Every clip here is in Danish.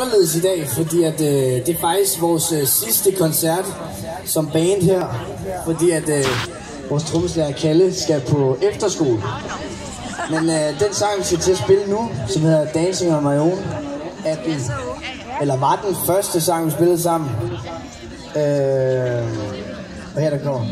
anderledes i dag, fordi at, øh, det er faktisk vores øh, sidste koncert som band her, fordi at øh, vores trommeslager Kalle skal på efterskole. Men øh, den sang, vi skal til at spille nu, som hedder Dancing on My Own, er den, eller var den første sang, vi spillede sammen. Øh, og her der kommer.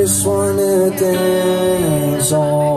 just wanna dance all